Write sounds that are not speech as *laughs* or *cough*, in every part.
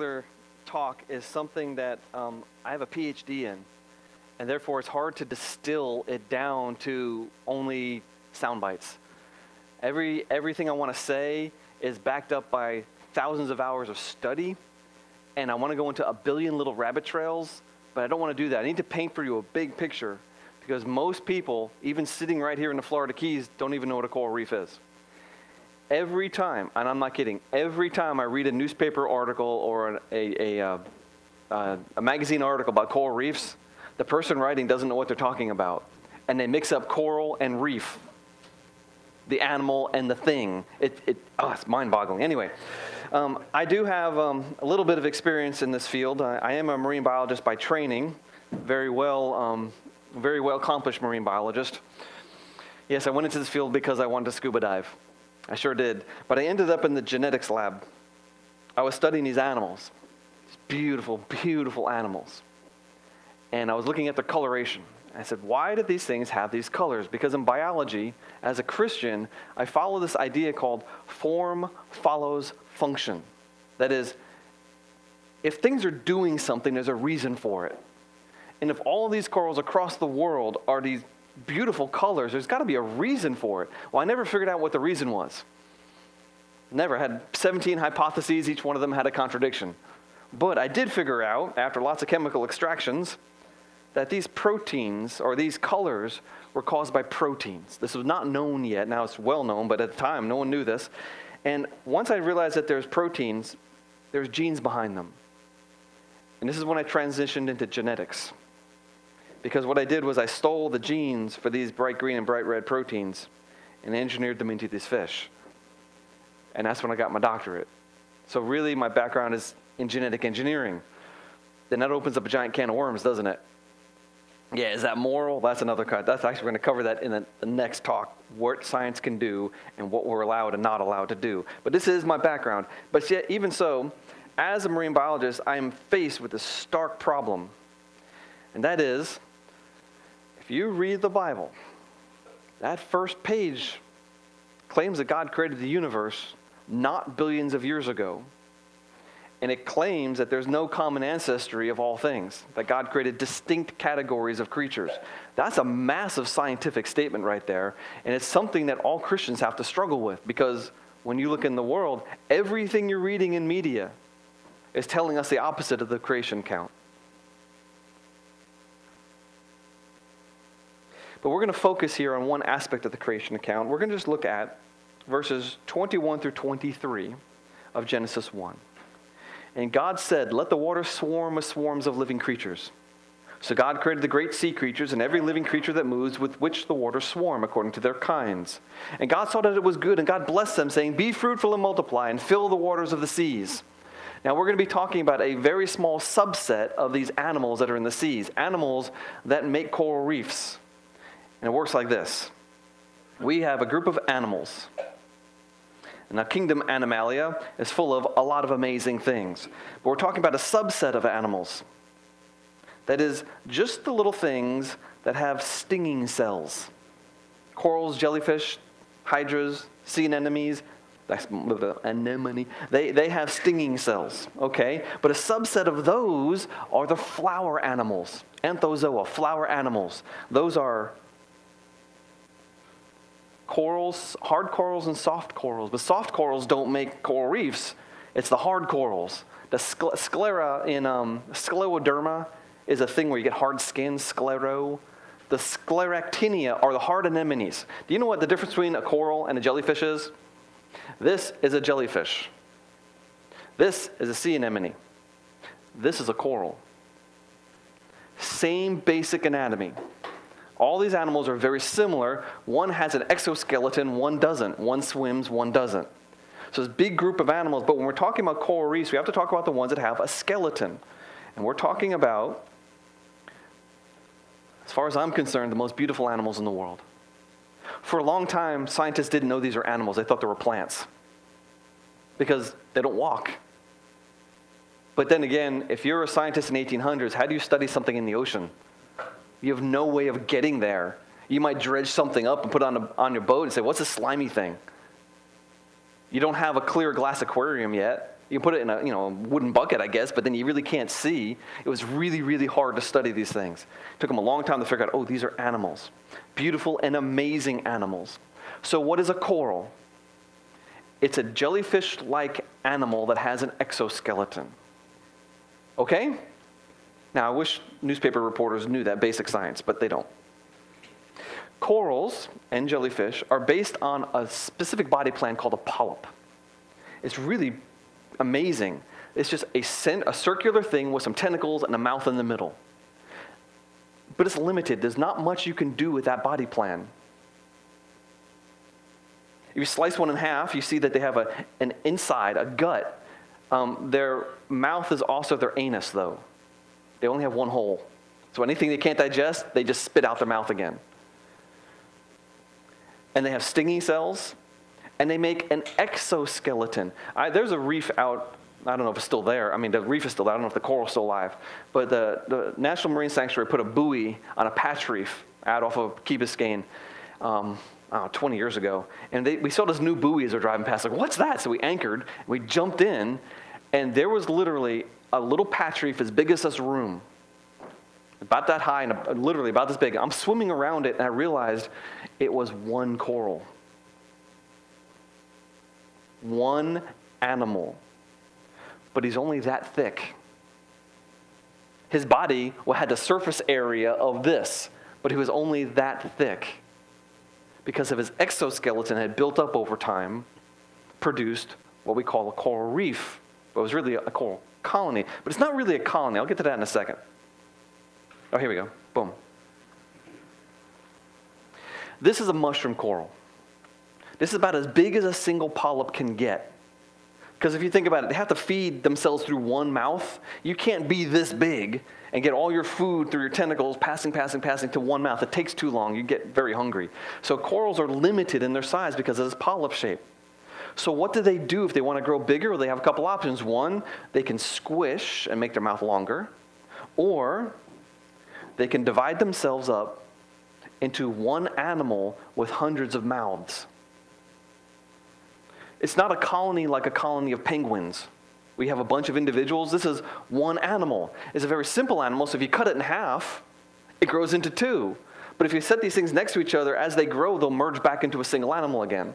particular talk is something that um, I have a PhD in, and therefore it's hard to distill it down to only sound bites. Every, everything I want to say is backed up by thousands of hours of study, and I want to go into a billion little rabbit trails, but I don't want to do that. I need to paint for you a big picture because most people, even sitting right here in the Florida Keys, don't even know what a coral reef is. Every time, and I'm not kidding, every time I read a newspaper article or a, a, uh, uh, a magazine article about coral reefs, the person writing doesn't know what they're talking about. And they mix up coral and reef, the animal and the thing. It, it, oh, it's mind boggling. Anyway, um, I do have um, a little bit of experience in this field. I, I, am a marine biologist by training, very well, um, very well accomplished marine biologist. Yes, I went into this field because I wanted to scuba dive. I sure did. But I ended up in the genetics lab. I was studying these animals, these beautiful, beautiful animals. And I was looking at the coloration. I said, why did these things have these colors? Because in biology, as a Christian, I follow this idea called form follows function. That is, if things are doing something, there's a reason for it. And if all these corals across the world are these beautiful colors. There's got to be a reason for it. Well, I never figured out what the reason was. Never. Had 17 hypotheses, each one of them had a contradiction. But I did figure out, after lots of chemical extractions, that these proteins or these colors were caused by proteins. This was not known yet. Now it's well known, but at the time, no one knew this. And once I realized that there's proteins, there's genes behind them. And this is when I transitioned into genetics. Because what I did was I stole the genes for these bright green and bright red proteins and engineered them into these fish. And that's when I got my doctorate. So, really, my background is in genetic engineering. Then that opens up a giant can of worms, doesn't it? Yeah, is that moral? That's another cut. That's actually going to cover that in the, the next talk. What science can do and what we're allowed and not allowed to do. But this is my background. But yet, even so, as a marine biologist, I am faced with a stark problem, and that is you read the Bible, that first page claims that God created the universe not billions of years ago. And it claims that there's no common ancestry of all things, that God created distinct categories of creatures. That's a massive scientific statement right there. And it's something that all Christians have to struggle with because when you look in the world, everything you're reading in media is telling us the opposite of the creation count. But we're going to focus here on one aspect of the creation account. We're going to just look at verses 21 through 23 of Genesis 1. And God said, Let the water swarm with swarms of living creatures. So God created the great sea creatures and every living creature that moves with which the waters swarm according to their kinds. And God saw that it was good, and God blessed them, saying, Be fruitful and multiply, and fill the waters of the seas. Now, we're going to be talking about a very small subset of these animals that are in the seas, animals that make coral reefs. And it works like this we have a group of animals. Now, Kingdom Animalia is full of a lot of amazing things. But we're talking about a subset of animals. That is, just the little things that have stinging cells. Corals, jellyfish, hydras, sea anemones, anemone, they, they have stinging cells, okay? But a subset of those are the flower animals, anthozoa, flower animals. Those are corals, hard corals and soft corals. But soft corals don't make coral reefs. It's the hard corals. The sclera in um, scleroderma is a thing where you get hard skin, sclero. The scleractinia are the hard anemones. Do you know what the difference between a coral and a jellyfish is? This is a jellyfish. This is a sea anemone. This is a coral. Same basic anatomy. All these animals are very similar. One has an exoskeleton, one doesn't. One swims, one doesn't. So it's a big group of animals, but when we're talking about coral reefs, we have to talk about the ones that have a skeleton. And we're talking about, as far as I'm concerned, the most beautiful animals in the world. For a long time, scientists didn't know these are animals. They thought they were plants because they don't walk. But then again, if you're a scientist in 1800s, how do you study something in the ocean? You have no way of getting there. You might dredge something up and put it on, a, on your boat and say, What's this slimy thing? You don't have a clear glass aquarium yet. You put it in a you know, a wooden bucket, I guess, but then you really can't see. It was really, really hard to study these things. It took them a long time to figure out, oh, these are animals. Beautiful and amazing animals. So, what is a coral? It's a jellyfish like animal that has an exoskeleton. Okay? Now, I wish newspaper reporters knew that basic science, but they don't. Corals and jellyfish are based on a specific body plan called a polyp. It's really amazing. It's just a, a circular thing with some tentacles and a mouth in the middle. But it's limited. There's not much you can do with that body plan. If you slice one in half, you see that they have a, an inside, a gut. Um, their mouth is also their anus, though. They only have one hole. So anything they can't digest, they just spit out their mouth again. And they have stinging cells, and they make an exoskeleton. I, there's a reef out, I don't know if it's still there. I mean, the reef is still there. I don't know if the coral's still alive. But the, the National Marine Sanctuary put a buoy on a patch reef out off of Key Biscayne. Um, know, 20 years ago, and they, we saw this new buoy as we are driving past. Like, what's that? So we anchored, we jumped in, and there was literally a little patch reef as big as this room, about that high and literally about this big. I'm swimming around it, and I realized it was one coral, one animal, but he's only that thick. His body had the surface area of this, but he was only that thick because of his exoskeleton had built up over time, produced what we call a coral reef. But it was really a coral colony. But it's not really a colony. I'll get to that in a second. Oh, here we go. Boom. This is a mushroom coral. This is about as big as a single polyp can get. Because if you think about it, they have to feed themselves through one mouth. You can't be this big and get all your food through your tentacles, passing, passing, passing to one mouth. It takes too long. You get very hungry. So corals are limited in their size because of this polyp shape. So what do they do if they want to grow bigger? Well, they have a couple options. One, they can squish and make their mouth longer, or they can divide themselves up into one animal with hundreds of mouths. It's not a colony like a colony of penguins we have a bunch of individuals. This is one animal. It's a very simple animal, so if you cut it in half, it grows into two. But if you set these things next to each other, as they grow, they'll merge back into a single animal again.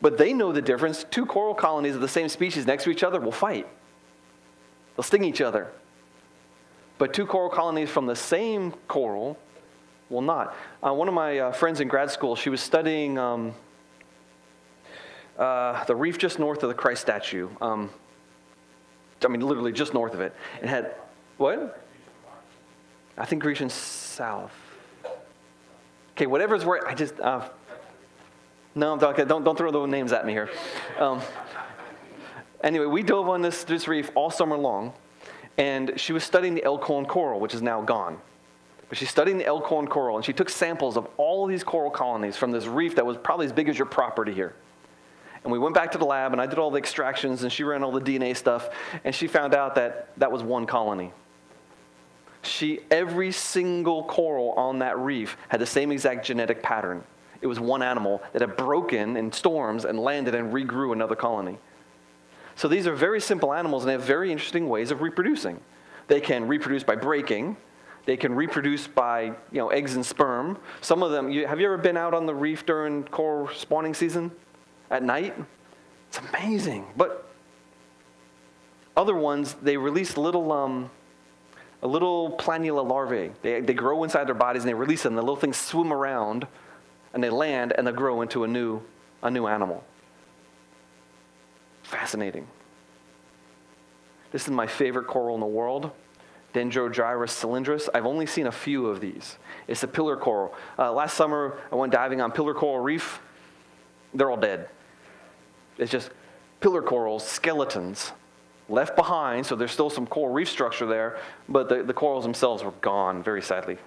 But they know the difference. Two coral colonies of the same species next to each other will fight, they'll sting each other. But two coral colonies from the same coral will not. Uh, one of my uh, friends in grad school, she was studying um, uh, the reef just north of the Christ statue. Um, I mean, literally just north of it. It had, what? I think Grecian south. Okay, whatever's where, I just, uh, no, don't, don't, don't throw those names at me here. Um, anyway, we dove on this, this reef all summer long, and she was studying the Elkhorn coral, which is now gone. But she's studying the Elkhorn coral, and she took samples of all these coral colonies from this reef that was probably as big as your property here. And we went back to the lab, and I did all the extractions, and she ran all the DNA stuff, and she found out that that was one colony. She, every single coral on that reef had the same exact genetic pattern. It was one animal that had broken in storms and landed and regrew another colony. So these are very simple animals, and they have very interesting ways of reproducing. They can reproduce by breaking. They can reproduce by you know, eggs and sperm. Some of them, you, have you ever been out on the reef during coral spawning season? at night. It's amazing. But other ones, they release little, um, a little planula larvae. They, they grow inside their bodies and they release them. The little things swim around and they land and they grow into a new, a new animal. Fascinating. This is my favorite coral in the world. Dendrogyra cylindrus. I've only seen a few of these. It's a pillar coral. Uh, last summer, I went diving on Pillar Coral Reef. They're all dead. It's just pillar corals, skeletons left behind, so there's still some coral reef structure there, but the, the corals themselves were gone, very sadly.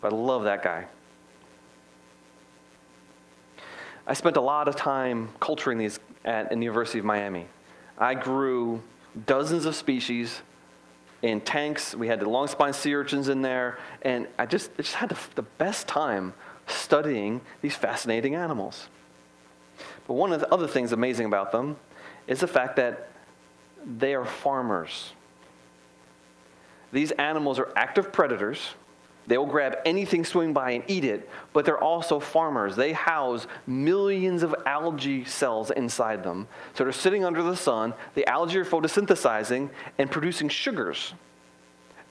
But I love that guy. I spent a lot of time culturing these at, the University of Miami. I grew dozens of species in tanks. We had the long spine sea urchins in there, and I just, I just had the, the best time studying these fascinating animals. But one of the other things amazing about them is the fact that they are farmers. These animals are active predators. They will grab anything swimming by and eat it, but they're also farmers. They house millions of algae cells inside them. So they're sitting under the sun. The algae are photosynthesizing and producing sugars.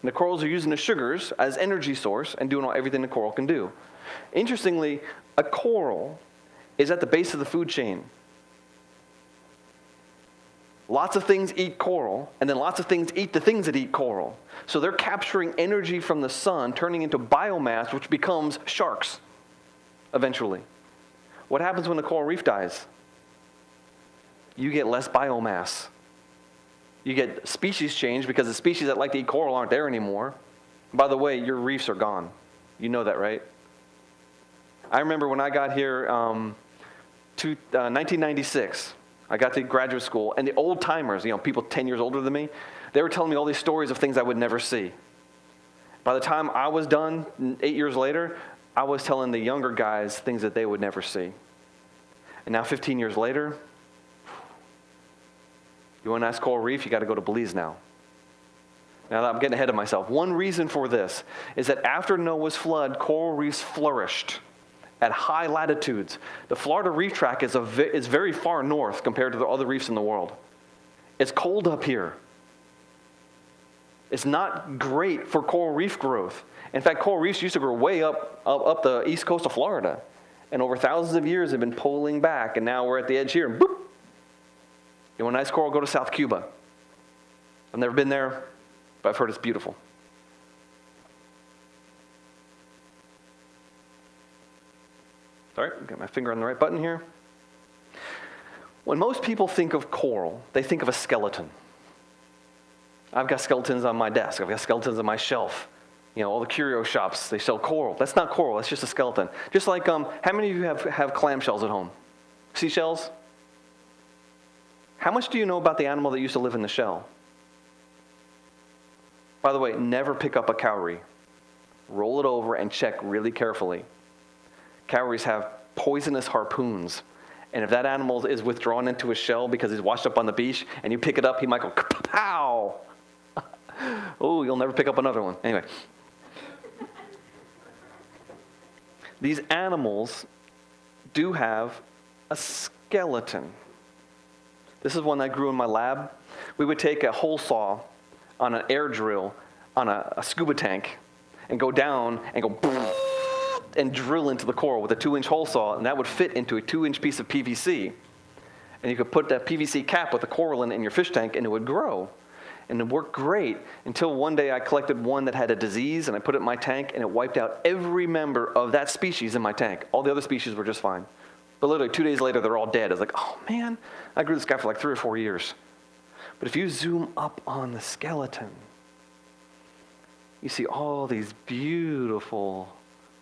And the corals are using the sugars as energy source and doing everything the coral can do. Interestingly, a coral is at the base of the food chain. Lots of things eat coral, and then lots of things eat the things that eat coral. So they're capturing energy from the sun, turning into biomass, which becomes sharks eventually. What happens when the coral reef dies? You get less biomass. You get species change because the species that like to eat coral aren't there anymore. By the way, your reefs are gone. You know that, right? I remember when I got here, um, to, uh, 1996. I got to graduate school, and the old timers, you know, people 10 years older than me, they were telling me all these stories of things I would never see. By the time I was done, eight years later, I was telling the younger guys things that they would never see. And now, 15 years later, you want to ask Coral Reef, you got to go to Belize now. Now, I'm getting ahead of myself. One reason for this is that after Noah's flood, coral reefs flourished at high latitudes. The Florida Reef Tract is, a, is very far north compared to the other reefs in the world. It's cold up here. It's not great for coral reef growth. In fact, coral reefs used to grow way up, up, up the east coast of Florida. And over thousands of years, they've been pulling back, and now we're at the edge here, and boop. You want a nice coral, go to South Cuba. I've never been there, but I've heard it's beautiful. Sorry, get my finger on the right button here. When most people think of coral, they think of a skeleton. I've got skeletons on my desk. I've got skeletons on my shelf. You know, all the curio shops, they sell coral. That's not coral, that's just a skeleton. Just like, um, how many of you have, have clamshells at home? Seashells? How much do you know about the animal that used to live in the shell? By the way, never pick up a cowrie. Roll it over and check really carefully cowries have poisonous harpoons. And if that animal is withdrawn into a shell because he's washed up on the beach and you pick it up, he might go, pow! *laughs* oh, you'll never pick up another one. Anyway. These animals do have a skeleton. This is one I grew in my lab. We would take a hole saw on an air drill on a, a scuba tank and go down and go and drill into the coral with a two inch hole saw, and that would fit into a two inch piece of PVC. And you could put that PVC cap with the coral in in your fish tank, and it would grow. And it worked great until one day I collected one that had a disease, and I put it in my tank, and it wiped out every member of that species in my tank. All the other species were just fine. But literally, two days later, they're all dead. I was like, oh man, I grew this guy for like three or four years. But if you zoom up on the skeleton, you see all these beautiful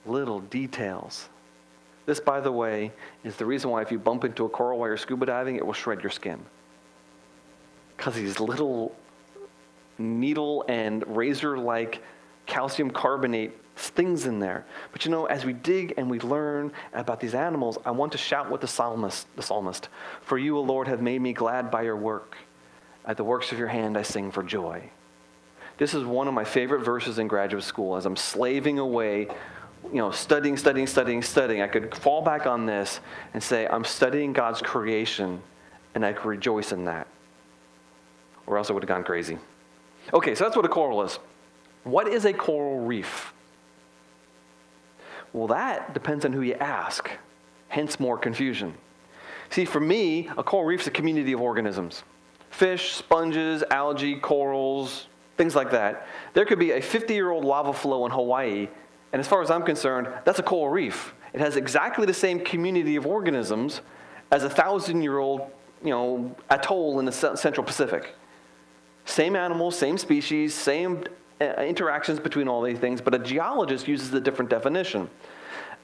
little details. This, by the way, is the reason why if you bump into a coral while you're scuba diving, it will shred your skin. Because these little needle and razor like calcium carbonate things in there. But you know, as we dig and we learn about these animals, I want to shout with the psalmist, the psalmist, For you, O Lord, have made me glad by your work. At the works of your hand I sing for joy. This is one of my favorite verses in graduate school as I'm slaving away you know, studying, studying, studying, studying, I could fall back on this and say, I'm studying God's creation, and I could rejoice in that. Or else I would have gone crazy. Okay, so that's what a coral is. What is a coral reef? Well, that depends on who you ask, hence more confusion. See, for me, a coral reef is a community of organisms fish, sponges, algae, corals, things like that. There could be a 50 year old lava flow in Hawaii and as far as I'm concerned, that's a coral reef. It has exactly the same community of organisms as a thousand year old you know, atoll in the Central Pacific. Same animals, same species, same uh, interactions between all these things, but a geologist uses a different definition.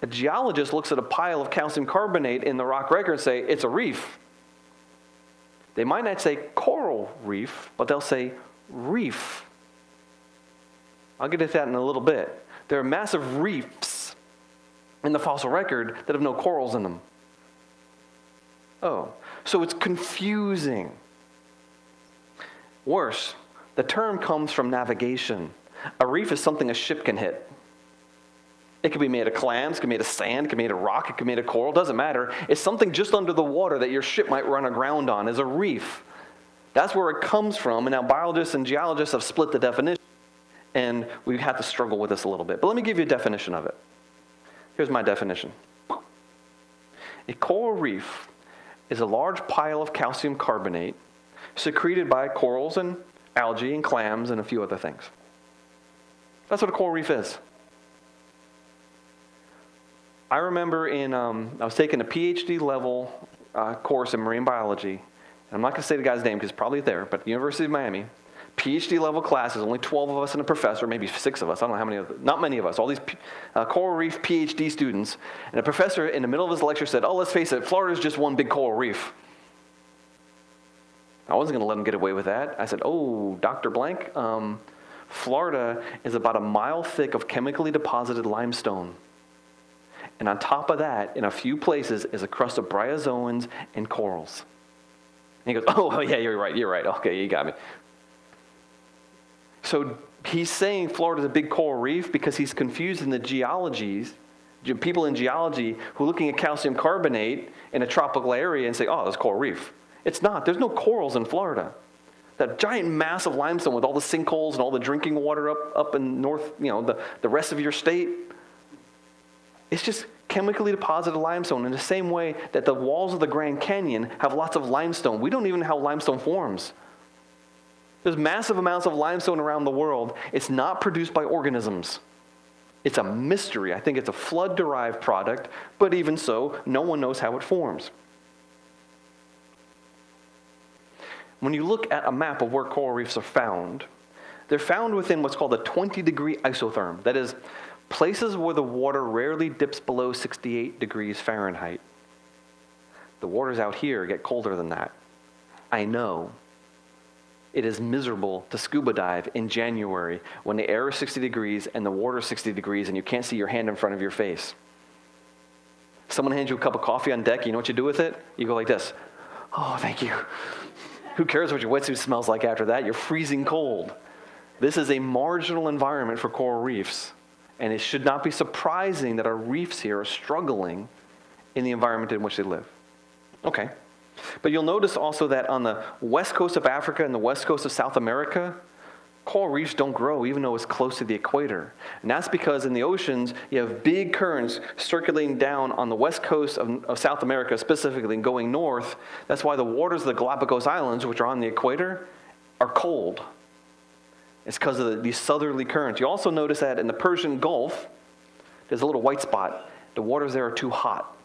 A geologist looks at a pile of calcium carbonate in the rock record and say, it's a reef. They might not say coral reef, but they'll say reef. I'll get to that in a little bit. There are massive reefs in the fossil record that have no corals in them. Oh, So it's confusing. Worse, the term comes from navigation. A reef is something a ship can hit. It can be made of clams, it can be made of sand, it can be made of rock, it can be made of coral, doesn't matter. It's something just under the water that your ship might run aground on, is a reef. That's where it comes from, and now biologists and geologists have split the definition, and we've had to struggle with this a little bit. But let me give you a definition of it. Here's my definition A coral reef is a large pile of calcium carbonate secreted by corals and algae and clams and a few other things. That's what a coral reef is. I remember in, um, I was taking a PhD level uh, course in marine biology. And I'm not going to say the guy's name because it's probably there, but the University of Miami, PhD level classes, only 12 of us and a professor, maybe six of us, I don't know how many, of, not many of us, all these uh, coral reef PhD students. And a professor in the middle of his lecture said, Oh, let's face it, Florida's just one big coral reef. I wasn't going to let him get away with that. I said, Oh, Dr. Blank, um, Florida is about a mile thick of chemically deposited limestone. And on top of that, in a few places, is a crust of bryozoans and corals. And he goes, Oh, *laughs* yeah, you're right, you're right. Okay, you got me. So he's saying Florida's a big coral reef because he's confusing the geologies, people in geology who are looking at calcium carbonate in a tropical area and say, Oh, that's coral reef. It's not. There's no corals in Florida. That giant mass of limestone with all the sinkholes and all the drinking water up, up in north, you know, the, the rest of your state, it's just chemically deposited limestone in the same way that the walls of the Grand Canyon have lots of limestone. We don't even know how limestone forms. There's massive amounts of limestone around the world. It's not produced by organisms. It's a mystery. I think it's a flood derived product, but even so, no one knows how it forms. When you look at a map of where coral reefs are found, they're found within what's called a 20 degree isotherm. That is, places where the water rarely dips below 68 degrees Fahrenheit. The waters out here get colder than that. I know. It is miserable to scuba dive in January when the air is 60 degrees and the water is 60 degrees and you can't see your hand in front of your face. Someone hands you a cup of coffee on deck, you know what you do with it? You go like this. Oh, thank you. Who cares what your wetsuit smells like after that? You're freezing cold. This is a marginal environment for coral reefs. And it should not be surprising that our reefs here are struggling in the environment in which they live. Okay. But you'll notice also that on the west coast of Africa and the west coast of South America, coral reefs don't grow even though it's close to the equator. And that's because in the oceans, you have big currents circulating down on the west coast of, of, South America, specifically, and going north. That's why the waters of the Galapagos Islands, which are on the equator, are cold. It's because of the, these southerly currents. You also notice that in the Persian Gulf, there's a little white spot. The waters there are too hot.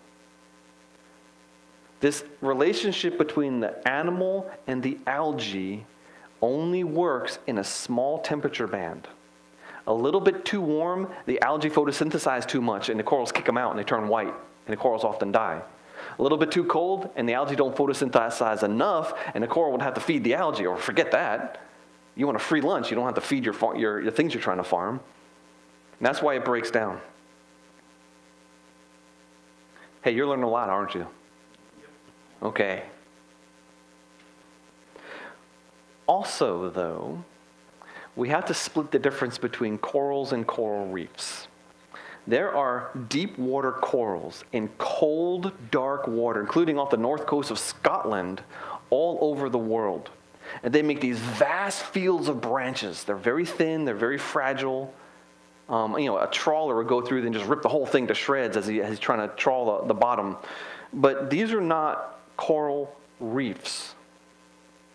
This relationship between the animal and the algae only works in a small temperature band. A little bit too warm, the algae photosynthesize too much, and the corals kick them out and they turn white, and the corals often die. A little bit too cold, and the algae don't photosynthesize enough, and the coral would have to feed the algae, or forget that. You want a free lunch, you don't have to feed your, your, your things you're trying to farm. And that's why it breaks down. Hey, you're learning a lot, aren't you? Okay. Also, though, we have to split the difference between corals and coral reefs. There are deep water corals in cold, dark water, including off the north coast of Scotland, all over the world. And they make these vast fields of branches. They're very thin, they're very fragile. Um, you know, a trawler would go through and just rip the whole thing to shreds as, he, as he's trying to trawl the, the bottom. But these are not coral reefs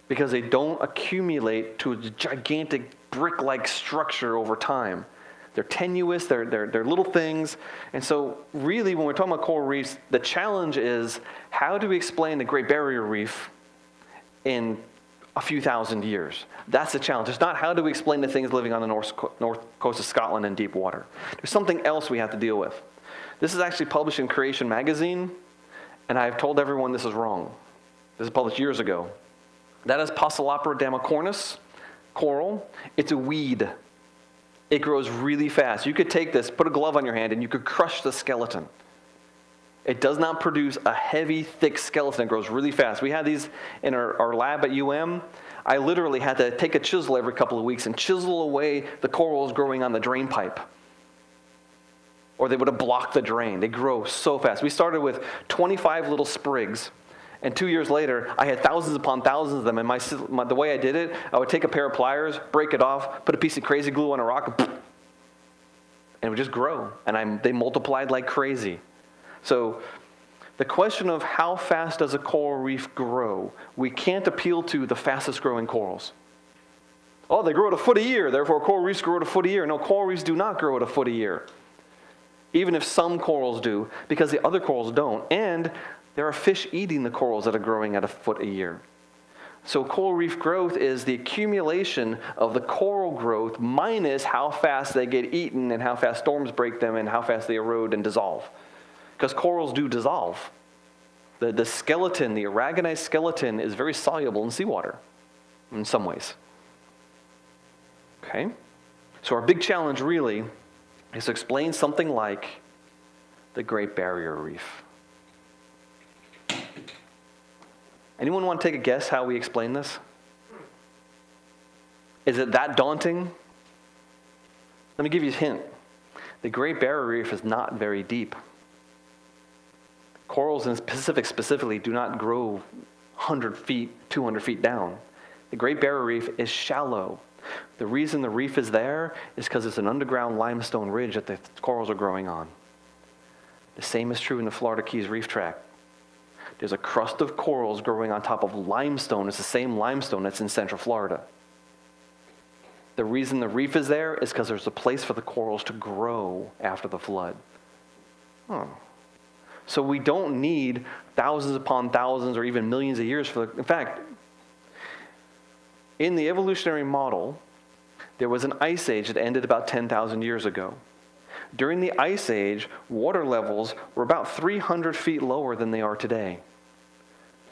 because they don't accumulate to a gigantic brick like structure over time. They're tenuous, they're, they're, they're little things. And so, really, when we're talking about coral reefs, the challenge is how do we explain the Great Barrier Reef in a few thousand years? That's the challenge. It's not how do we explain the things living on the north, north coast of Scotland in deep water. There's something else we have to deal with. This is actually published in Creation Magazine, and I've told everyone this is wrong. This is published years ago. That is Pocillopora damicornis coral. It's a weed. It grows really fast. You could take this, put a glove on your hand, and you could crush the skeleton. It does not produce a heavy, thick skeleton It grows really fast. We had these in our, our lab at UM. I literally had to take a chisel every couple of weeks and chisel away the corals growing on the drain pipe. Or they would have blocked the drain. They grow so fast. We started with 25 little sprigs. And two years later, I had thousands upon thousands of them. And my, my, the way I did it, I would take a pair of pliers, break it off, put a piece of crazy glue on a rock, and, and it would just grow. And I, they multiplied like crazy. So the question of how fast does a coral reef grow, we can't appeal to the fastest growing corals. Oh, they grow at a foot a year, therefore coral reefs grow at a foot a year. No, coral reefs do not grow at a foot a year. Even if some corals do, because the other corals don't. And there are fish eating the corals that are growing at a foot a year. So, coral reef growth is the accumulation of the coral growth minus how fast they get eaten and how fast storms break them and how fast they erode and dissolve because corals do dissolve. The, the skeleton, the aragonite skeleton, is very soluble in seawater in some ways. Okay? So, our big challenge really is explain something like the Great Barrier Reef. Anyone want to take a guess how we explain this? Is it that daunting? Let me give you a hint. The Great Barrier Reef is not very deep. Corals in the Pacific specifically do not grow 100 feet, 200 feet down. The Great Barrier Reef is shallow. The reason the reef is there is because it's an underground limestone ridge that the corals are growing on. The same is true in the Florida Keys Reef Tract. There's a crust of corals growing on top of limestone. It's the same limestone that's in Central Florida. The reason the reef is there is because there's a place for the corals to grow after the flood. Oh, so we don't need thousands upon thousands or even millions of years for the, in fact, in the evolutionary model, there was an ice age that ended about 10,000 years ago. During the ice age, water levels were about 300 feet lower than they are today.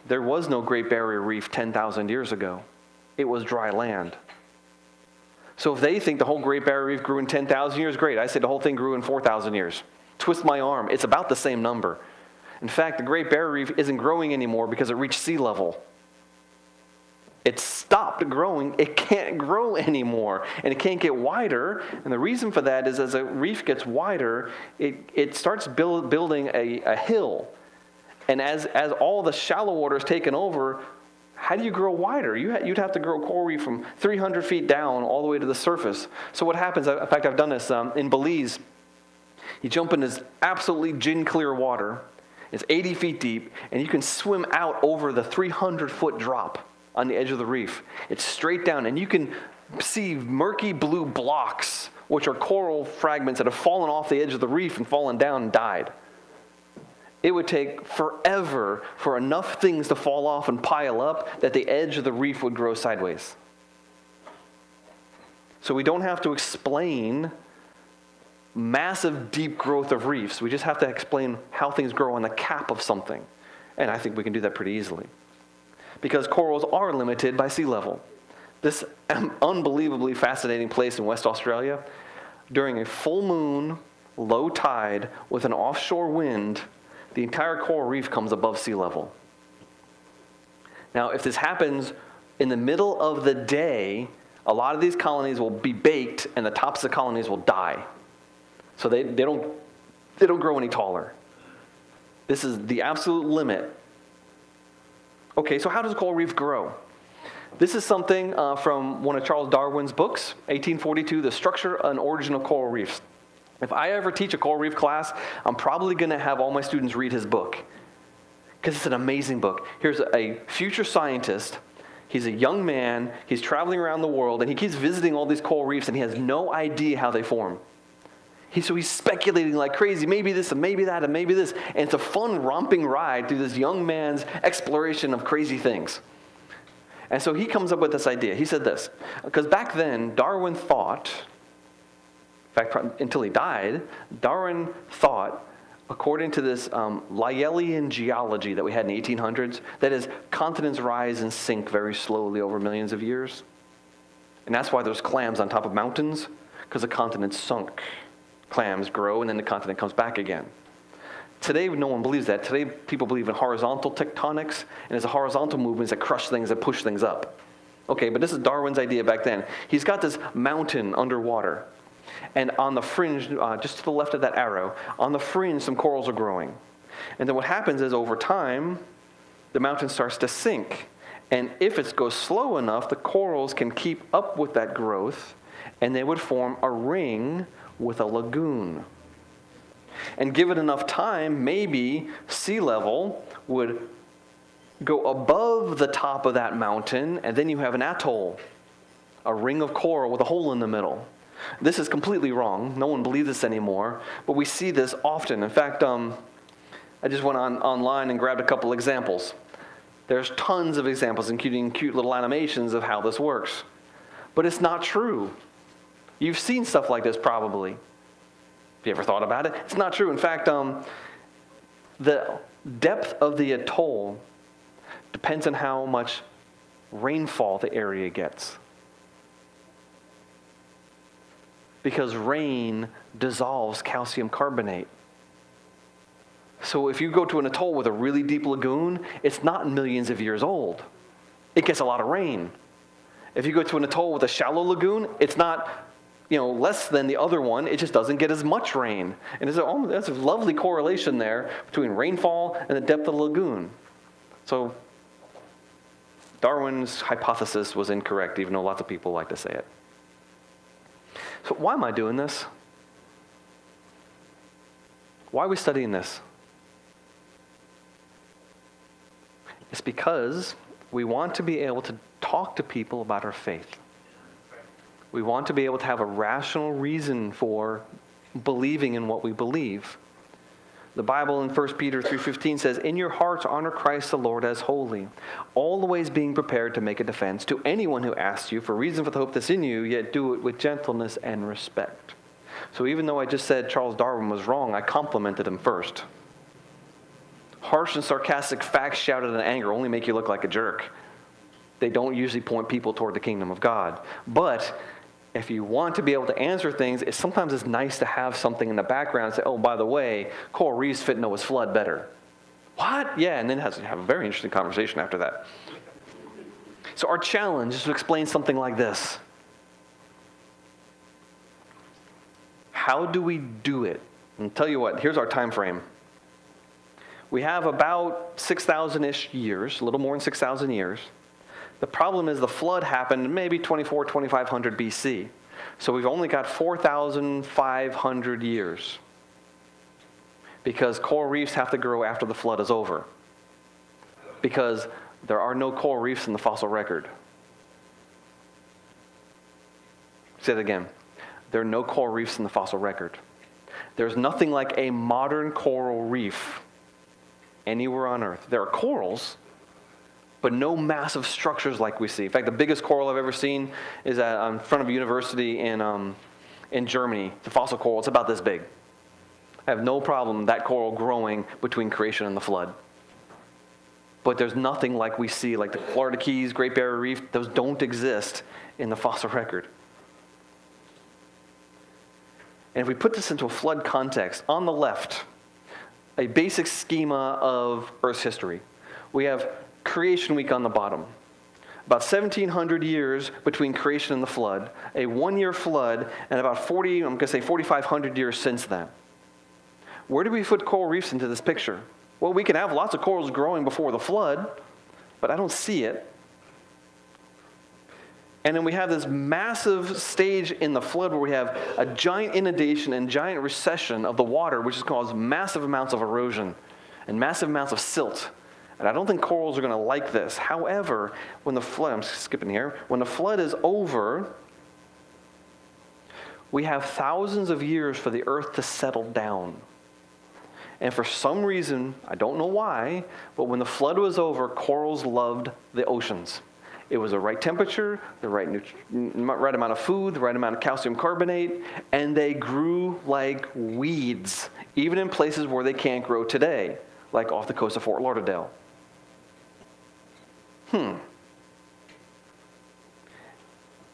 There was no Great Barrier Reef 10,000 years ago. It was dry land. So if they think the whole Great Barrier Reef grew in 10,000 years, great. I say the whole thing grew in 4,000 years twist my arm. It's about the same number. In fact, the Great Barrier Reef isn't growing anymore because it reached sea level. It stopped growing. It can't grow *laughs* anymore. And it can't get wider. And the reason for that is as a reef gets wider, it, it starts build, building a, a hill. And as, as all the shallow water is taken over, how do you grow wider? You would have to grow coral reef from 300 feet down all the way to the surface. So what happens, in fact, I've done this um, in Belize you jump in this absolutely gin clear water. It's 80 feet deep, and you can swim out over the 300 foot drop on the edge of the reef. It's straight down, and you can see murky blue blocks, which are coral fragments that have fallen off the edge of the reef and fallen down and died. It would take forever for enough things to fall off and pile up that the edge of the reef would grow sideways. So we don't have to explain massive deep growth of reefs. We just have to explain how things grow on the cap of something. And I think we can do that pretty easily. Because corals are limited by sea level. This *clears throat* unbelievably fascinating place in West Australia, during a full moon, low tide, with an offshore wind, the entire coral reef comes above sea level. Now, if this happens in the middle of the day, a lot of these colonies will be baked and the tops of the colonies will die. So they, they, don't, they don't grow any taller. This is the absolute limit. Okay, so how does a coral reef grow? This is something uh, from one of Charles Darwin's books, 1842, The Structure and Origin of Coral Reefs. If I ever teach a coral reef class, I'm probably going to have all my students read his book because it's an amazing book. Here's a future scientist. He's a young man. He's traveling around the world and he keeps visiting all these coral reefs and he has no idea how they form. He, so he's speculating like crazy, maybe this and maybe that and maybe this. And it's a fun, romping ride through this young man's exploration of crazy things. And so he comes up with this idea. He said this, because back then, Darwin thought, in fact, until he died, Darwin thought, according to this um, Lyellian geology that we had in the 1800s, that is, continents rise and sink very slowly over millions of years. And that's why there's clams on top of mountains, because the continents sunk clams grow and then the continent comes back again. Today, no one believes that. Today, people believe in horizontal tectonics, and it's a horizontal movements that crush things, that push things up. Okay, but this is Darwin's idea back then. He's got this mountain underwater, and on the fringe, uh, just to the left of that arrow, on the fringe, some corals are growing. And then what happens is over time, the mountain starts to sink. And if it goes slow enough, the corals can keep up with that growth, and they would form a ring with a lagoon. And give it enough time, maybe sea level would go above the top of that mountain, and then you have an atoll, a ring of coral with a hole in the middle. This is completely wrong. No one believes this anymore, but we see this often. In fact, um, I just went on online and grabbed a couple examples. There's tons of examples, including cute little animations of how this works. But it's not true. You've seen stuff like this probably. Have you ever thought about it? It's not true. In fact, um, the depth of the atoll depends on how much rainfall the area gets. Because rain dissolves calcium carbonate. So if you go to an atoll with a really deep lagoon, it's not millions of years old. It gets a lot of rain. If you go to an atoll with a shallow lagoon, it's not you know, less than the other one, it just doesn't get as much rain. And there's a, oh, there's a lovely correlation there between rainfall and the depth of the lagoon. So Darwin's hypothesis was incorrect, even though lots of people like to say it. So, why am I doing this? Why are we studying this? It's because we want to be able to talk to people about our faith. We want to be able to have a rational reason for believing in what we believe. The Bible in 1 Peter 3:15 says, "In your hearts honor Christ the Lord as holy, always being prepared to make a defense to anyone who asks you for reason for the hope that's in you, yet do it with gentleness and respect." So even though I just said Charles Darwin was wrong, I complimented him first. Harsh and sarcastic facts shouted in anger only make you look like a jerk. They don't usually point people toward the kingdom of God. But if you want to be able to answer things, it's, sometimes it's nice to have something in the background say, oh, by the way, coral reefs fit Noah's flood better. What? Yeah, and then has have a very interesting conversation after that. So our challenge is to explain something like this. How do we do it? And tell you what, here's our time frame. We have about 6,000-ish years, a little more than 6,000 years. The problem is the flood happened maybe 24, 2500 BC. So we've only got 4,500 years because coral reefs have to grow after the flood is over. Because there are no coral reefs in the fossil record. Say it again. There are no coral reefs in the fossil record. There's nothing like a modern coral reef anywhere on Earth. There are corals, but no massive structures like we see. In fact, the biggest coral I've ever seen is at, in front of a university in, um, in Germany. The fossil coral, it's about this big. I have no problem that coral growing between creation and the flood. But there's nothing like we see, like the Florida Keys, Great Barrier Reef, those don't exist in the fossil *laughs* record. And if we put this into a flood context, on the left, a basic schema of Earth's history. We have creation week on the bottom. About 1700 years between creation and the flood, a one year flood, and about 40, I'm going to say 4,500 years since then. Where do we put coral reefs into this picture? Well, we can have lots of corals growing before the flood, but I don't see it. And then we have this massive stage in the flood where we have a giant inundation and giant recession of the water, which has caused massive amounts of erosion and massive amounts of silt and I don't think corals are going to like this. However, when the flood, I'm skipping here, when the flood is over, we have thousands of years for the earth to settle down. And for some reason, I don't know why, but when the flood was over, corals loved the oceans. It was the right temperature, the right, right amount of food, the right amount of calcium carbonate, and they grew like weeds, even in places where they can't grow today, like off the coast of Fort Lauderdale. Hmm.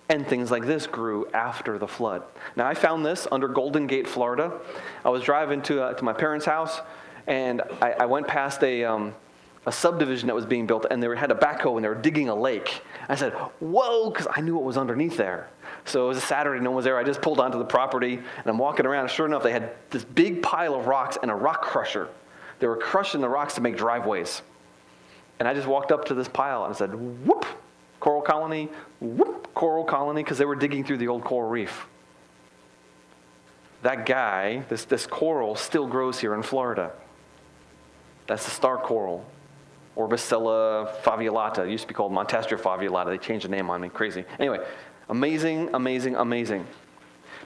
And things like this grew after the flood. Now, I found this under Golden Gate, Florida. I was driving to, uh, to my parents' house, and I, I went past a, um, a subdivision that was being built, and they were- had a backhoe and they were digging a lake. I said, "Whoa!" because I knew what was underneath there. So it was a Saturday, no one was there. I just pulled onto the property, and I'm walking around. And sure enough, they had this big pile of rocks and a rock crusher. They were crushing the rocks to make driveways. And I just walked up to this pile and said, "Whoop!" Coral colony, whoop! Coral colony, because they were digging through the old coral reef. That guy, this, this coral, still grows here in Florida. That's the star coral. Orbicella faveolata. It used to be called Montastraea faveolata. They changed the name on me. Crazy. Anyway, amazing, amazing, amazing.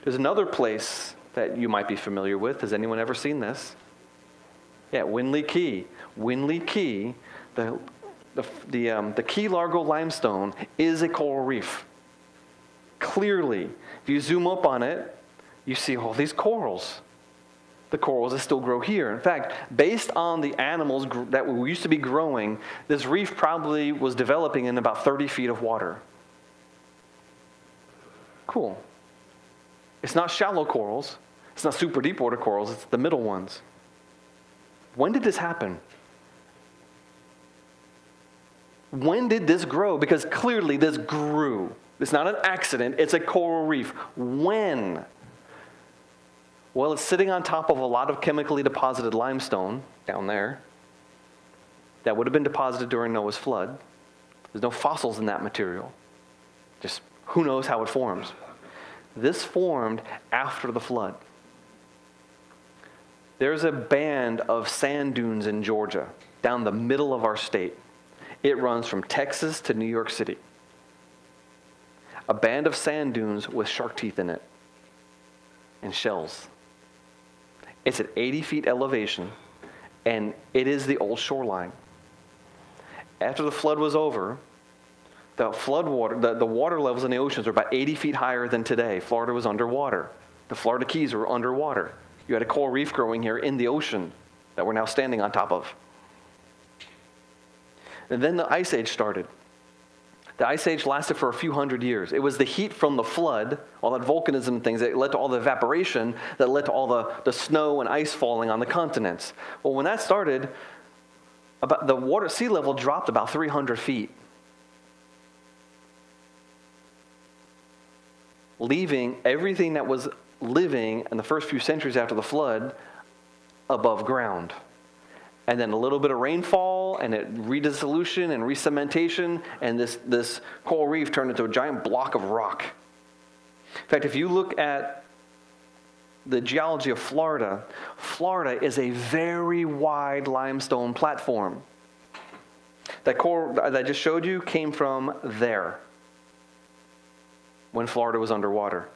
There's another place that you might be familiar with. Has anyone ever seen this? Yeah, Windley Key. Windley Key, the, the, the, um, the Key Largo limestone is a coral reef. Clearly, if you zoom up on it, you see all these corals the corals that still grow here. In fact, based on the animals gr- that used to be growing, this reef probably was developing in about 30 feet of water. Cool. It's not shallow corals, it's not super deep water corals, it's the middle ones. When did this happen? When did this grow? Because clearly this grew. It's not an accident, it's a coral reef. When? Well, it's sitting on top of a lot of chemically deposited limestone down there that would have been deposited during Noah's flood. There's no fossils in that material. Just who knows how it forms. This formed after the flood. There's a band of sand dunes in Georgia, down the middle of our state. It runs from Texas to New York City. A band of sand dunes with shark teeth in it and shells. It's at 80 feet elevation, and it is the old shoreline. After the flood was over, the flood water, the, the water levels in the oceans were about 80 feet higher than today. Florida was underwater. The Florida Keys were underwater. You had a coral reef growing here in the ocean that we're now standing on top of. And then the Ice Age started. The Ice Age lasted for a few hundred years. It was the heat from the flood, all that volcanism things that led to all the evaporation, that led to all the, the snow and ice falling on the continents. Well, when that started, about the water sea level dropped about 300 feet, leaving everything that was living in the first few centuries after the flood above ground and then a little bit of rainfall and it redissolution and recementation and this, this coral reef turned into a giant block of rock. In fact if you look at the geology of florida florida is a very wide limestone platform. That coral that i just showed you came from there when florida was underwater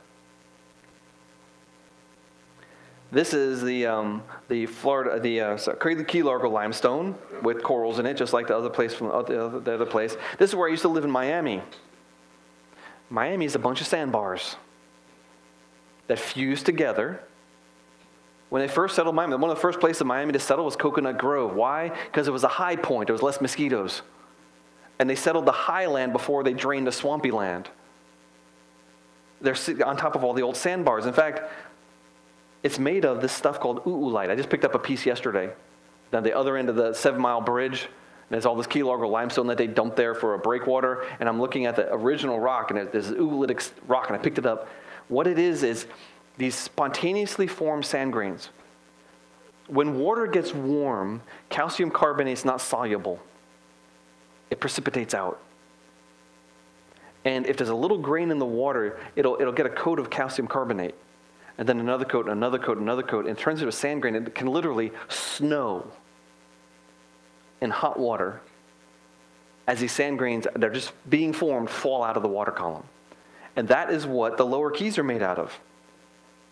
This is the, um, the Florida, the uh, the Key Largo limestone with corals in it, just like the other place from the other, the other place. This is where I used to live in Miami. Miami is a bunch of sandbars that fuse together. When they first settled Miami, one of the first places in Miami to settle was Coconut Grove. Why? Because it was a high point. There was less mosquitoes. And they settled the highland before they drained the swampy land. They're on top of all the old sandbars. In fact, it's made of this stuff called oolite. I just picked up a piece yesterday. Down the other end of the seven mile bridge, and there's all this Key Largo limestone that they dumped there for a breakwater. And I'm looking at the original rock, and there's this oolitic rock, and I picked it up. What it is is these spontaneously formed sand grains. When water gets warm, calcium carbonate is not soluble. It precipitates out. And if there's a little grain in the water, it'll, it'll get a coat of calcium carbonate and then another coat, and another coat, another coat, and turns into a sand grain. It can literally snow in hot water as these sand grains that are just being formed fall out of the water column. And that is what the lower keys are made out of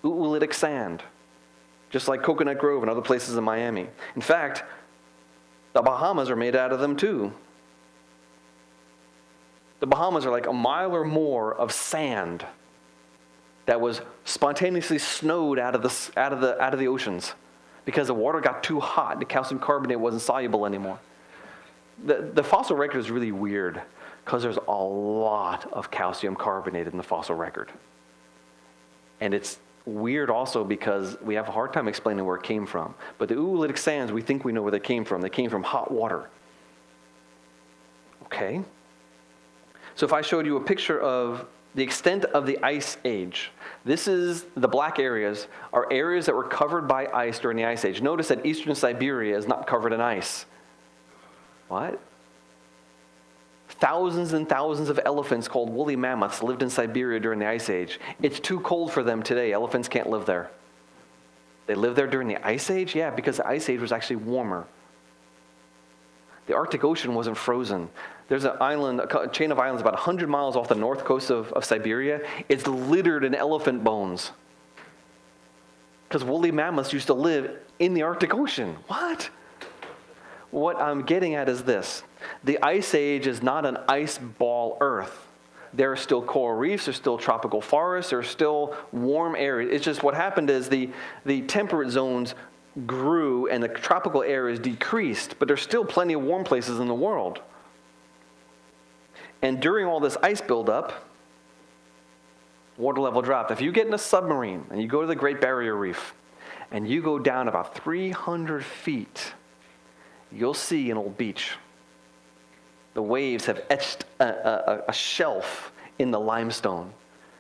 oolitic sand, just like Coconut Grove and other places in Miami. In fact, the Bahamas are made out of them too. The Bahamas are like a mile or more of sand that was spontaneously snowed out of the, out of the, out of the oceans because the water got too hot. The calcium carbonate wasn't soluble anymore. The, the fossil record is really weird because there's a lot of calcium carbonate in the fossil record. And it's weird also because we have a hard time explaining where it came from. But the oolitic sands, we think we know where they came from. They came from hot water. Okay? So if I showed you a picture of the extent of the ice age, this is the black areas are areas that were covered by ice during the ice age. Notice that eastern Siberia is not covered in ice. What? Thousands and thousands of elephants called woolly mammoths lived in Siberia during the ice age. It's too cold for them today. Elephants can't live there. They lived there during the ice age? Yeah, because the ice age was actually warmer. The Arctic Ocean wasn't frozen. There's an island, a chain of islands about 100 miles off the north coast of, of Siberia. It's littered in elephant bones. Because woolly mammoths used to live in the Arctic Ocean. What? What I'm getting at is this the ice age is not an ice ball Earth. There are still coral reefs, there's still tropical forests, there's still warm areas. It's just what happened is the, the temperate zones grew and the tropical areas decreased, but there's still plenty of warm places in the world. And during all this ice buildup, water level dropped. If you get in a submarine and you go to the Great Barrier Reef and you go down about 300 feet, you'll see an old beach. The waves have etched a, a, a shelf in the limestone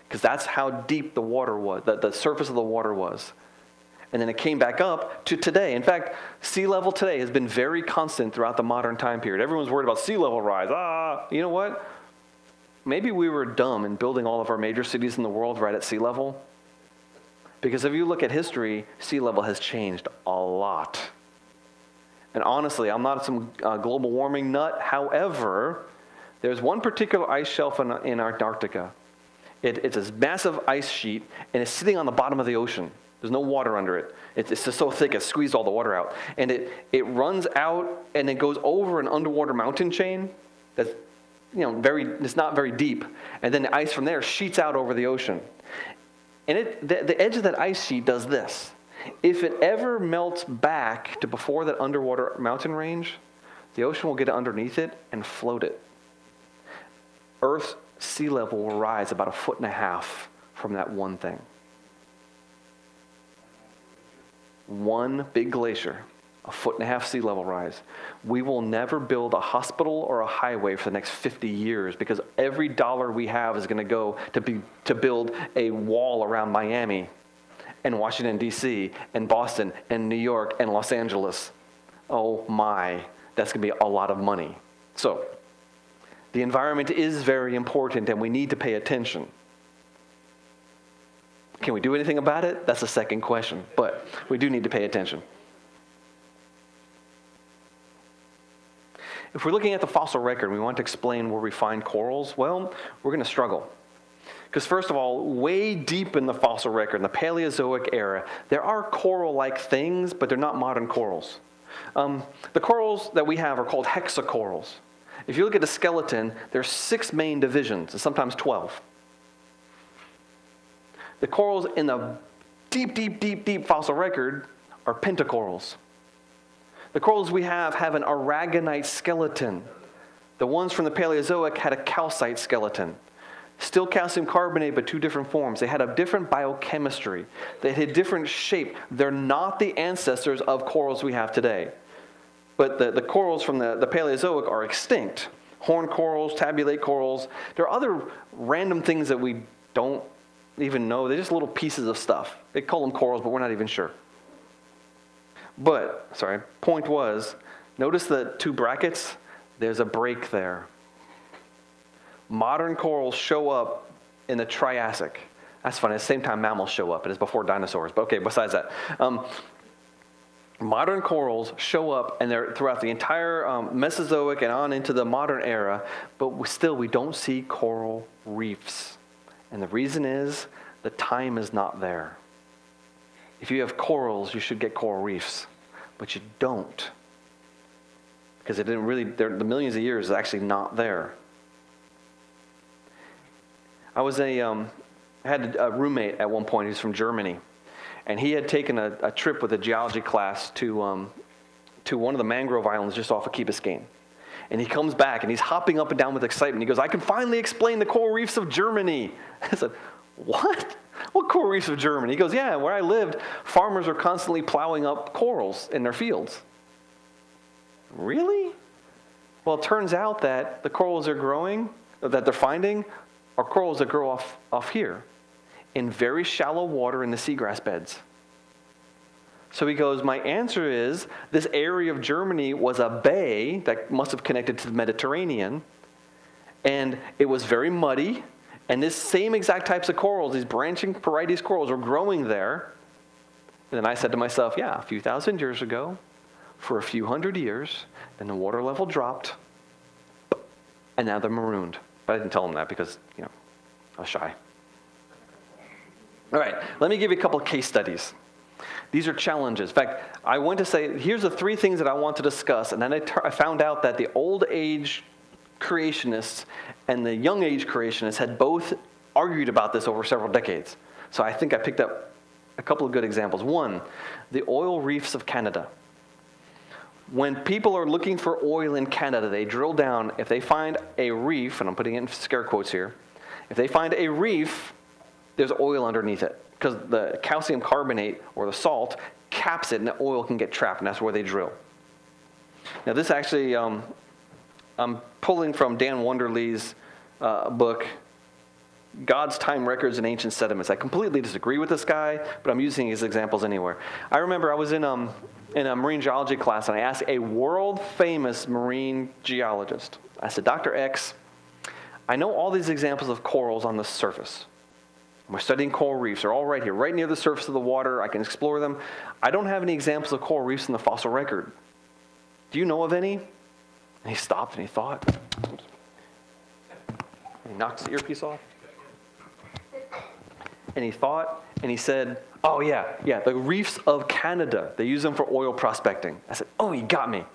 because that's how deep the water was, the, the surface of the water was. And then it came back up to today. In fact, sea level today has been very constant throughout the modern time period. Everyone's worried about sea level rise. Ah, you know what? Maybe we were dumb in building all of our major cities in the world right at sea level. Because if you look at history, sea level has changed a lot. And honestly, I'm not some uh, global warming nut. However, there's one particular ice shelf in, in Antarctica. It, it's a massive ice sheet, and it's sitting on the bottom of the ocean. There's no water under it. It's, it's just so thick, it squeezed all the water out. And it, it runs out and it goes over an underwater mountain chain that's you know, very, it's not very deep. And then the ice from there sheets out over the ocean. And it, the, the edge of that ice sheet does this if it ever melts back to before that underwater mountain range, the ocean will get underneath it and float it. Earth's sea level will rise about a foot and a half from that one thing. One big glacier, a foot and a half sea level rise. We will never build a hospital or a highway for the next 50 years because every dollar we have is going to go to, to build a wall around Miami and Washington, D.C., and Boston, and New York, and Los Angeles. Oh my, that's going to be a lot of money. So, the environment is very important and we need to pay attention. Can we do anything about it? That's a second question, but we do need to pay attention. If we're looking at the fossil record, we want to explain where we find corals, well, we're going to struggle. Because, first of all, way deep in the fossil record, in the Paleozoic era, there are coral like things, but they're not modern corals. Um, the corals that we have are called hexacorals. If you look at the skeleton, there's six main divisions, and sometimes 12. The corals in the deep, deep, deep, deep fossil record are pentacorals. The corals we have have an aragonite skeleton. The ones from the Paleozoic had a calcite skeleton. Still calcium carbonate, but two different forms. They had a different biochemistry. They had a different shape. They're not the ancestors of corals we have today. But the, the corals from the, the Paleozoic are extinct. Horn corals, tabulate corals. There are other random things that we don't even know. They're just little pieces of stuff. They call them corals, but we're not even sure. But, sorry, point was, notice the two brackets? There's a break there modern corals show up in the Triassic. That's funny. At the same time, mammals show up. It is before dinosaurs. But okay, besides that. Um, modern corals show up and they're throughout the entire um, Mesozoic and on into the modern era, but we still we don't see coral reefs. And the reason is the time is not there. If you have corals, you should get coral reefs, but you don't. Because it didn't really, the millions of years is actually not there. I was a, um, I had a roommate at one point who's from Germany, and he had taken a, a trip with a geology class to, um, to one of the mangrove islands just off of Key Biscayne. And he comes back and he's hopping up and down with excitement. He goes, I can finally explain the coral reefs of Germany. *laughs* I said, What? What coral reefs of Germany? He goes, Yeah, where I lived, farmers are constantly plowing up corals in their fields. Really? Well, it turns out that the corals they're growing, that they're finding, are corals that grow off, off here in very shallow water in the seagrass beds. So he goes, My answer is this area of Germany was a bay that must have connected to the Mediterranean, and it was very muddy, and this same exact types of corals, these branching Porites corals, were growing there. And then I said to myself, Yeah, a few thousand years ago, for a few hundred years, then the water level dropped, and now they're marooned. But I didn't tell him that because, you know, I was shy. All right, let me give you a couple case studies. These are challenges. In fact, I went to say, here's the three things that I want to discuss, and then I, I found out that the old age creationists and the young age creationists had both argued about this over several decades. So I think I picked up a couple of good examples. One, the oil reefs of Canada. When people are looking for oil in Canada, they drill down. If they find a reef, and I'm putting it in scare quotes here, if they find a reef, there's oil underneath it because the calcium carbonate or the salt caps it and the oil can get trapped, and that's where they drill. Now, this actually, um, I'm pulling from Dan Wonderly's uh, book, God's Time Records and Ancient Sediments. I completely disagree with this guy, but I'm using his examples anywhere. I remember I was in, um, in a marine geology class and I asked a world famous marine geologist, I said, Dr. X, I know all these examples of corals on the surface. We're studying coral reefs. They're all right here, right near the surface of the water. I can explore them. I don't have any examples of coral reefs in the fossil record. Do you know of any? And he stopped and he thought. And he knocked his earpiece off. And he thought and he said, Oh, yeah, yeah, the reefs of Canada. They use them for oil prospecting. I said, Oh, he got me.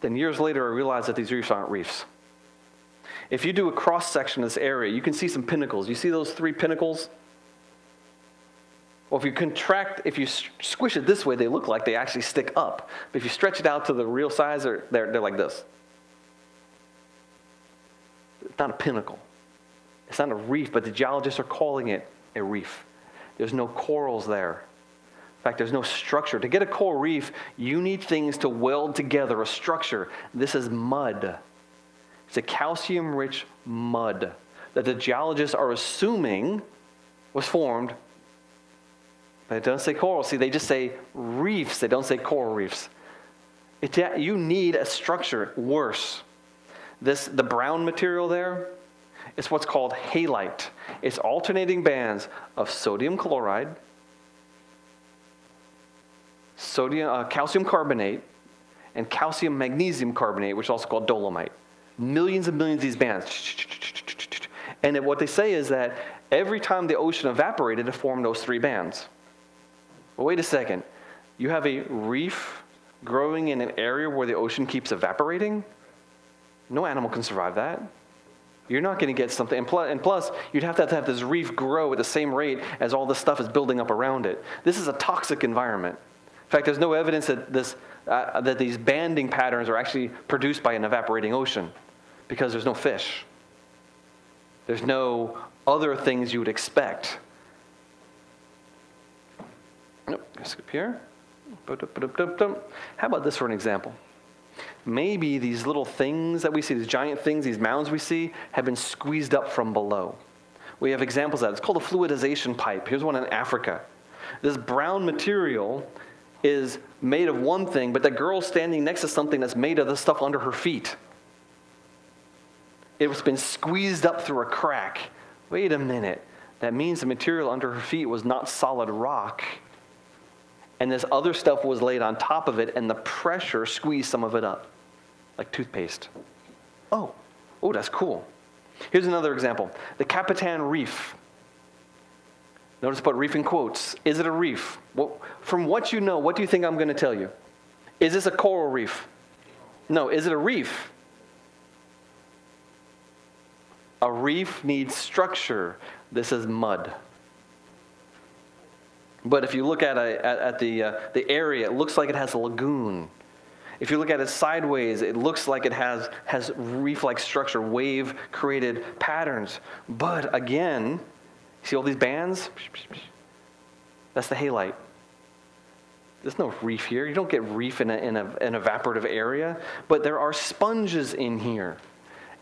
Then years later, I realized that these reefs aren't reefs. If you do a cross section of this area, you can see some pinnacles. You see those three pinnacles? Well, if you contract, if you squish it this way, they look like they actually stick up. But if you stretch it out to the real size, they're, they're, they're like this. It's not a pinnacle. It's not a reef, but the geologists are calling it a reef. There's no corals there. In fact, there's no structure. To get a coral reef, you need things to weld together, a structure. This is mud. It's a calcium rich mud that the geologists are assuming was formed. But it doesn't say coral. See, they just say reefs, they don't say coral reefs. You need a structure. Worse, this the brown material there is what's called halite. It's alternating bands of sodium chloride, sodium, uh, calcium carbonate, and calcium magnesium carbonate, which is also called dolomite millions and millions of these bands. And what they say is that every time the ocean evaporated, it formed those three bands. But wait a second. You have a reef growing in an area where the ocean keeps evaporating? No animal can survive that. You're not going to get something. And plus, and plus, you'd have to have this reef grow at the same rate as all this stuff is building up around it. This is a toxic environment. In fact, there's no evidence that, this, uh, that these banding patterns are actually produced by an evaporating ocean because there's no fish. There's no other things you would expect. Nope, skip here. How about this for an example? Maybe these little things that we see, these giant things, these mounds we see, have been squeezed up from below. We have examples of that. It's called a fluidization pipe. Here's one in Africa. This brown material is made of one thing, but the girl standing next to something that's made of the stuff under her feet. It's been squeezed up through a crack. Wait a minute. That means the material under her feet was not solid rock. And this other stuff was laid on top of it, and the pressure squeezed some of it up, like toothpaste. Oh, oh, that's cool. Here's another example the Capitan Reef. Notice put reef in quotes. Is it a reef? Well, from what you know, what do you think I'm going to tell you? Is this a coral reef? No. Is it a reef? A reef needs structure. This is mud. But if you look at, a, at, at the, uh, the area, it looks like it has a lagoon. If you look at it sideways, it looks like it has, has reef like structure, wave created patterns. But again, See all these bands? That's the halite. There's no reef here. You don't get reef in, a, in a, an evaporative area, but there are sponges in here.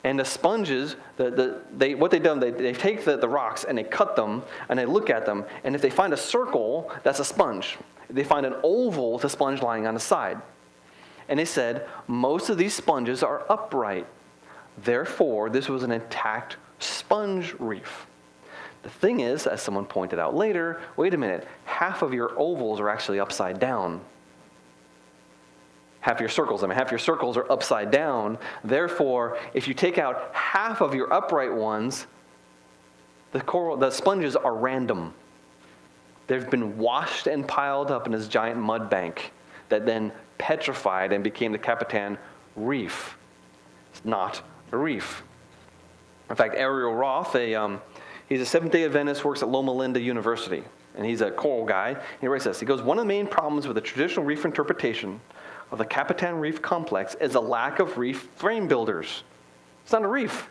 And the sponges, the, the, they, what they've done, they, they take the, the rocks and they cut them and they look at them. And if they find a circle, that's a sponge. If they find an oval, it's a sponge lying on the side. And they said, most of these sponges are upright. Therefore, this was an intact sponge reef. The thing is, as someone pointed out later, wait a minute, half of your ovals are actually upside down. Half your circles, I mean, half your circles are upside down. Therefore, if you take out half of your upright ones, the coral, the sponges are random. They've been washed and piled up in this giant mud bank that then petrified and became the Capitan Reef. It's not a reef. In fact, Ariel Roth, a, um, he's a Seventh day Adventist, works at Loma Linda University, and he's a coral guy. He writes this He goes, One of the main problems with the traditional reef interpretation of the Capitan Reef complex is a lack of reef frame builders. It's not a reef.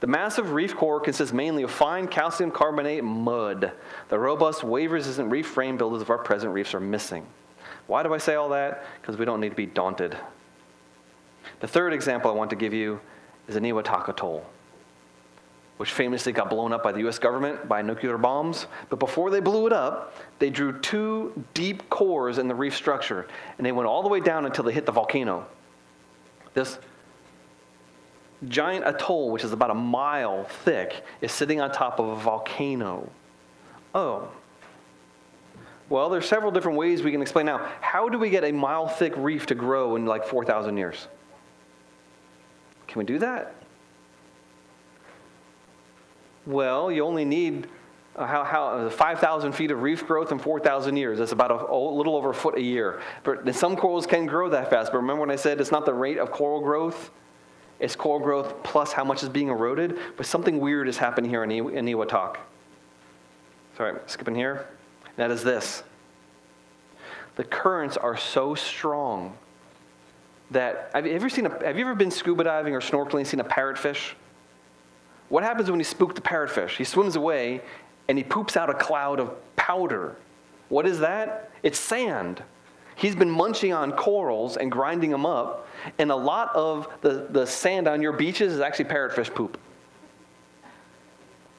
The massive reef core consists mainly of fine calcium carbonate mud. The robust, wave resistant reef frame builders of our present reefs are missing. Why do I say all that? Because we don't need to be daunted. The third example I want to give you is Eniwetok Atoll, which famously got blown up by the US government by nuclear bombs. But before they blew it up, they drew two deep cores in the reef structure, and they went all the way down until they hit the volcano. This giant atoll, which is about a mile thick, is sitting on top of a volcano. Oh, well, there's several different ways we can explain now. How do we get a mile thick reef to grow in like 4,000 years? Can we do that? Well, you only need uh, how, how, uh, 5,000 feet of reef growth in 4,000 years. That's about a, a, little over a foot a year. But some corals can grow that fast. But remember when I said it's not the rate of coral growth? It's coral growth plus how much is being eroded. But something weird is happening here in, in Eniwetok. Sorry, skipping here. That is this the currents are so strong that have you ever seen a, have you ever been scuba diving or snorkeling and seen a parrotfish? What happens when you spook the parrotfish? He swims away and he poops out a cloud of powder. What is that? It's sand. He's been munching on corals and grinding them up, and a lot of the, the sand on your beaches is actually parrotfish poop.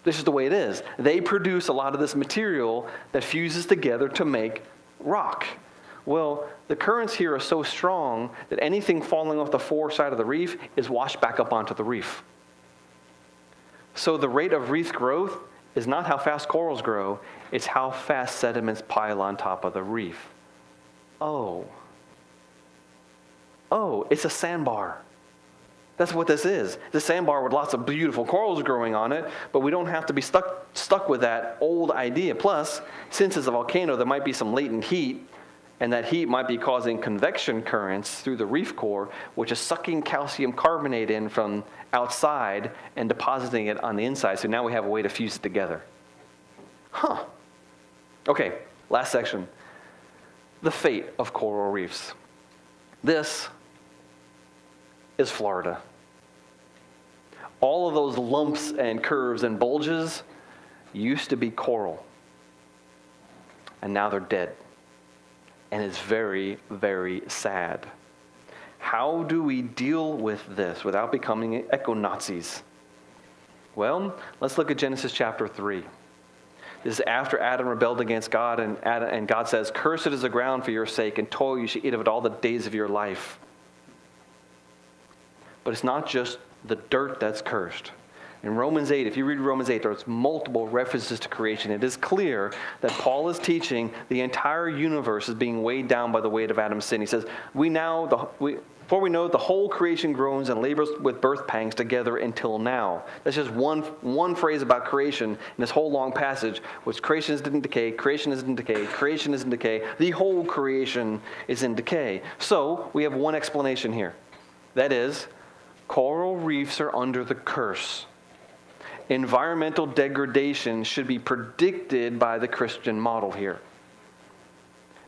This is the way it is. They produce a lot of this material that fuses together to make rock. Well, the currents here are so strong that anything falling off the fore side of the reef is washed back up onto the reef. So the rate of reef growth is not how fast corals grow, it's how fast sediments pile on top of the reef. Oh. Oh, it's a sandbar. That's what this is. A sandbar with lots of beautiful corals growing on it, but we don't have to be stuck, stuck with that old idea. Plus, since it's a volcano, there might be some latent heat, and that heat might be causing convection currents through the reef core, which is sucking calcium carbonate in from outside and depositing it on the inside. So now we have a way to fuse it together. Huh. Okay, last section. The fate of coral reefs. This is Florida. All of those lumps and curves and bulges used to be coral, and now they're dead. And it's very, very sad. How do we deal with this without becoming eco Nazis? Well, let's look at Genesis chapter 3. This is after Adam rebelled against God, and, Adam, and God says, Cursed is the ground for your sake, and toil you shall eat of it all the days of your life. But it's not just the dirt that's cursed. In Romans 8, if you read Romans 8, there's multiple references to creation. It is clear that Paul is teaching the entire universe is being weighed down by the weight of Adam's sin. He says, We now, the, we, for we know it, the whole creation groans and labors with birth pangs together until now. That's just one, one phrase about creation in this whole long passage, which creation is in decay, creation is in decay, creation is in decay. The whole creation is in decay. So we have one explanation here. That is, Coral reefs are under the curse. Environmental degradation should be predicted by the Christian model here.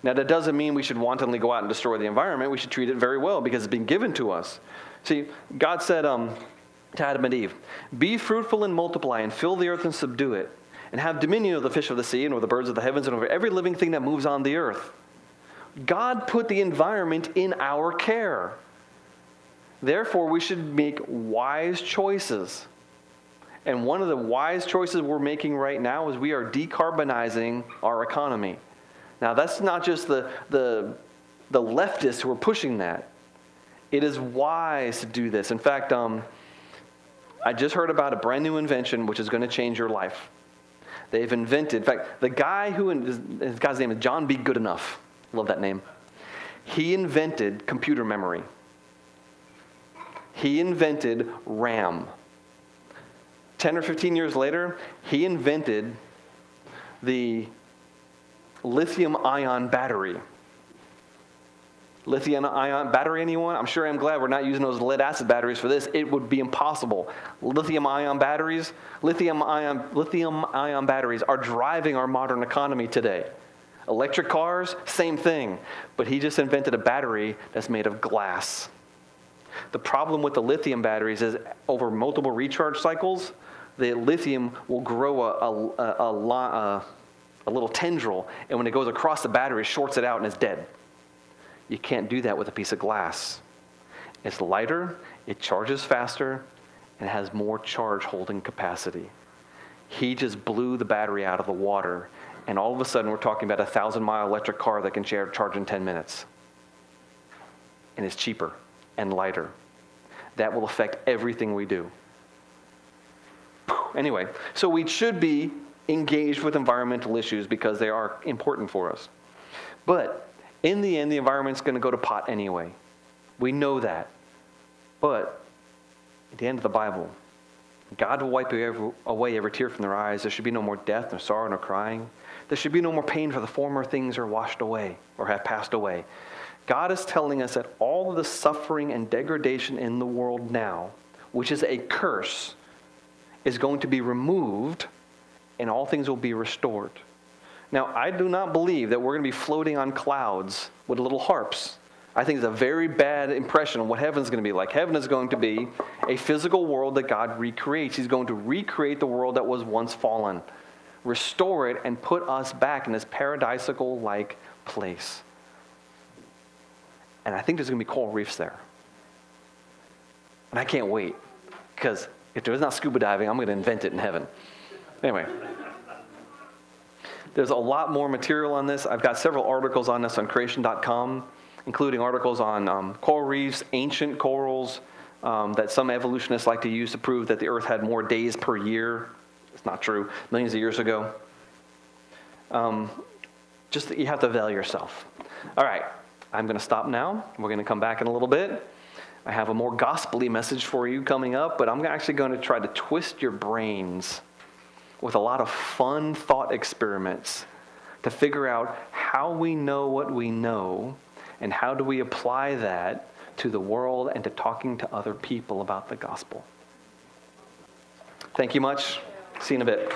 Now, that doesn't mean we should wantonly go out and destroy the environment. We should treat it very well because it's been given to us. See, God said um, to Adam and Eve, Be fruitful and multiply and fill the earth and subdue it, and have dominion over the fish of the sea and over the birds of the heavens and over every living thing that moves on the earth. God put the environment in our care. Therefore, we should make wise choices. And one of the wise choices we're making right now is we are decarbonizing our economy. Now, that's not just the, the, the leftists who are pushing that. It is wise to do this. In fact, um, I just heard about a brand new invention which is going to change your life. They've invented, in fact, the guy who, his guy's name is John B. Goodenough. Love that name. He invented computer memory. He invented RAM. 10 or 15 years later, he invented the lithium ion battery. Lithium ion battery, anyone? I'm sure I'm glad we're not using those lead acid batteries for this. It would be impossible. Lithium ion batteries, lithium ion, lithium ion batteries are driving our modern economy today. Electric cars, same thing. But he just invented a battery that's made of glass. The problem with the lithium batteries is over multiple recharge cycles, the lithium will grow a, a, a, a, a little tendril, and when it goes across the battery, it shorts it out and it's dead. You can't do that with a piece of glass. It's lighter, it charges faster, and has more charge holding capacity. He just blew the battery out of the water, and all of a sudden, we're talking about a thousand mile electric car that can charge in 10 minutes. And it's cheaper and lighter. That will affect everything we do. Anyway, so we should be engaged with environmental issues because they are important for us. But in the end, the environment's going to go to pot anyway. We know that. But at the end of the Bible, God will wipe away every tear from their eyes. There should be no more death, nor sorrow, nor crying. There should be no more pain, for the former things are washed away or have passed away. God is telling us that all of the suffering and degradation in the world now, which is a curse, is going to be removed and all things will be restored. Now, I do not believe that we're going to be floating on clouds with little harps. I think it's a very bad impression of what heaven's going to be like. Heaven is going to be a physical world that God recreates. He's going to recreate the world that was once fallen, restore it, and put us back in this paradisical like place. And I think there's going to be coral reefs there. And I can't wait because if not scuba diving, I'm going to invent it in heaven. Anyway. There's a lot more material on this. I've got several articles on this on creation.com, including articles on um, coral reefs, ancient corals um, that some evolutionists like to use to prove that the Earth had more days per year. It's not true, millions of years ago. Um, just that you have to avail yourself. All right, I'm going to stop now. We're going to come back in a little bit. I have a more gospelly message for you coming up, but I'm actually going to try to twist your brains with a lot of fun thought experiments to figure out how we know what we know and how do we apply that to the world and to talking to other people about the gospel. Thank you much. See you in a bit.